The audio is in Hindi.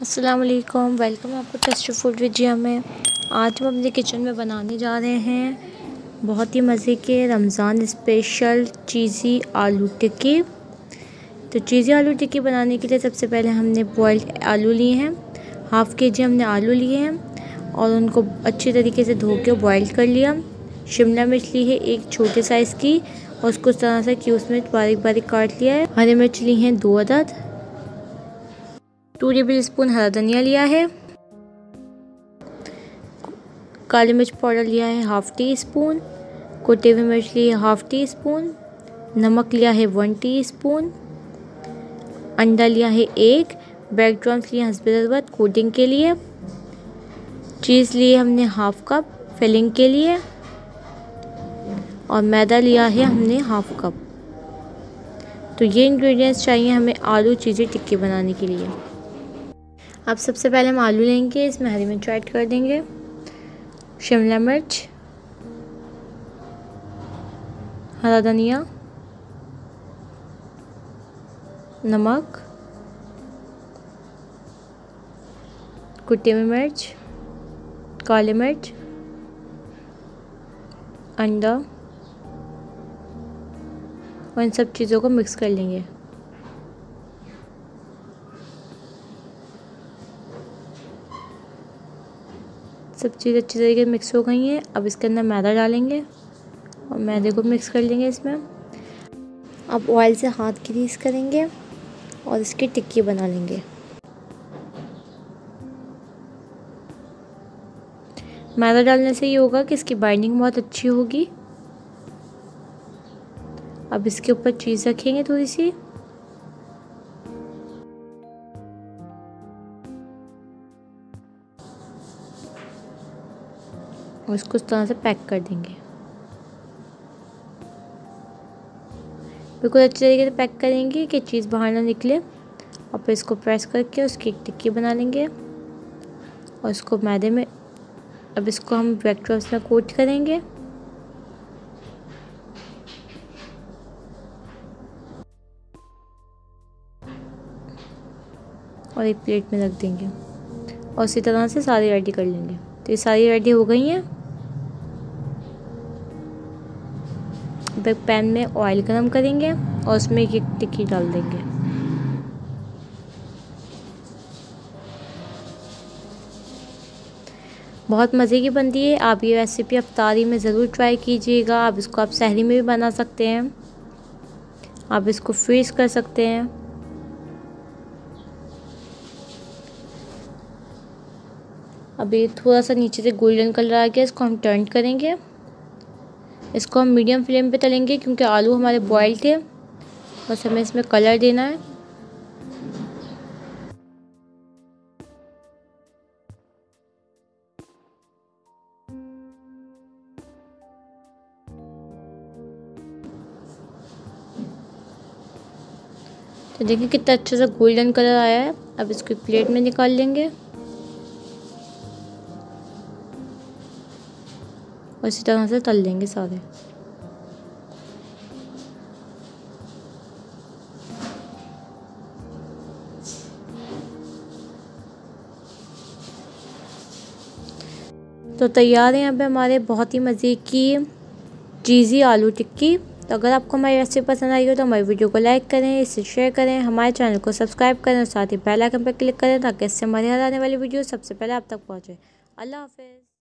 अस्सलाम वालेकुम वेलकम आपको टेस्ट फ़ूड विजिया में। आज हम अपने किचन में बनाने जा रहे हैं बहुत ही मज़े के रमज़ान स्पेशल चीज़ी आलू टिक्की। तो चीज़ी आलू टिक्की बनाने के लिए सबसे पहले हमने बॉयल्ड आलू लिए हैं हाफ़ के जी हमने आलू लिए हैं और उनको अच्छी तरीके से धो के बॉयल कर लिया। शिमला मिर्च ली है एक छोटे साइज़ की और उसको इस तरह से क्यूस में बारीक बारीक काट लिया है। हरी मिर्च ली हैं दो अदद टू टेबल स्पून हरा धनिया लिया है। काली मिर्च पाउडर लिया है हाफ़ टी स्पून कुटे हुए मिर्च ली है हाफ़ टी स्पून नमक लिया है वन टी स्पून अंडा लिया है एक। ब्रेड क्रम्स लिए हंसबे ज़रूरत कोटिंग के लिए। चीज़ लिए हमने हाफ़ कप फिलिंग के लिए। और मैदा लिया है हमने हाफ़ कप। तो ये इंग्रेडिएंट्स चाहिए हमें आलू चीज़ें टिक्की बनाने के लिए। अब सबसे पहले हम आलू लेंगे इसमें हरी मिर्च ऐड कर देंगे। शिमला मिर्च, हरा धनिया, नमक, कुटी हुई मिर्च, काली मिर्च, अंडा, और इन सब चीज़ों को मिक्स कर लेंगे। सब चीज़ अच्छी तरीके से मिक्स हो गई हैं। अब इसके अंदर मैदा डालेंगे और मैदे को मिक्स कर लेंगे इसमें। अब ऑयल से हाथ ग्रीस करेंगे और इसकी टिक्की बना लेंगे। मैदा डालने से ये होगा कि इसकी बाइंडिंग बहुत अच्छी होगी। अब इसके ऊपर चीज़ रखेंगे थोड़ी सी। और इसको इस तरह से पैक कर देंगे। बिल्कुल अच्छी तरीके से पैक करेंगे कि चीज़ बाहर ना निकले। और फिर इसको प्रेस करके उसकी एक टिक्की बना लेंगे। और इसको मैदे में, अब इसको हम ब्रेड में कोट करेंगे। और एक प्लेट में रख देंगे। और इसी तरह से सारी रेडी कर लेंगे। तो ये सारी रेडी हो गई हैं अब एक पैन में ऑयल गर्म करेंगे और उसमें एक टिक्की डाल देंगे। बहुत मज़े की बनती है। आप ये रेसिपी अफ्तारी में ज़रूर ट्राई कीजिएगा। आप इसको आप सहरी में भी बना सकते हैं। आप इसको फ्रीज कर सकते हैं। अभी थोड़ा सा नीचे से गोल्डन कलर आ गया, इसको हम टर्न करेंगे। इसको हम मीडियम फ्लेम पे तलेंगे क्योंकि आलू हमारे बॉयल थे। बस हमें इसमें कलर देना है। तो देखिए कितना अच्छा सा गोल्डन कलर आया है। अब इसको प्लेट में निकाल लेंगे। और इसी तरह से तल लेंगे सारे। तो तैयार है पे हमारे बहुत ही मज़े की चीज़ी आलू टिक्की। तो अगर आपको हमारी रेसिपी पसंद आई हो तो हमारी वीडियो को लाइक करें, इसे शेयर करें, हमारे चैनल को सब्सक्राइब करें और साथ ही बेल आइकन पर क्लिक करें ताकि इससे हमारे हर आने वाली वीडियो सबसे पहले आप तक पहुँचे। अल्लाह हाफिज़।